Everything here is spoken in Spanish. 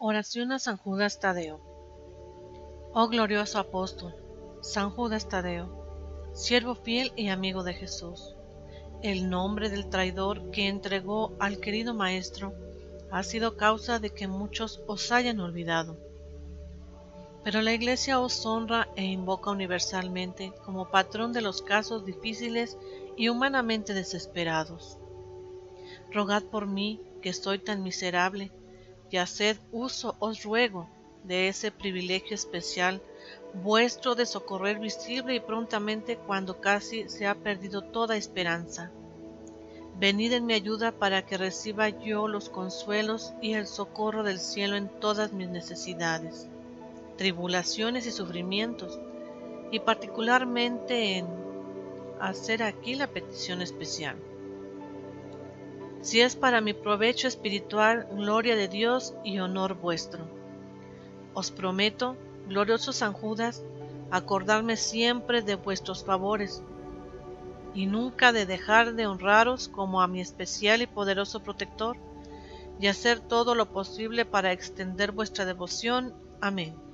Oración a San Judas Tadeo. Oh glorioso apóstol, San Judas Tadeo, siervo fiel y amigo de Jesús. El nombre del traidor que entregó al querido Maestro ha sido causa de que muchos os hayan olvidado. Pero la Iglesia os honra e invoca universalmente como patrón de los casos difíciles y humanamente desesperados. Rogad por mí, que soy tan miserable, y haced uso, os ruego, de ese privilegio especial vuestro de socorrer visible y prontamente cuando casi se ha perdido toda esperanza. Venid en mi ayuda para que reciba yo los consuelos y el socorro del cielo en todas mis necesidades, tribulaciones y sufrimientos, y particularmente en hacer aquí la petición especial. Si es para mi provecho espiritual, gloria de Dios y honor vuestro. Os prometo, glorioso San Judas, acordarme siempre de vuestros favores y nunca de dejar de honraros como a mi especial y poderoso protector, y hacer todo lo posible para extender vuestra devoción. Amén.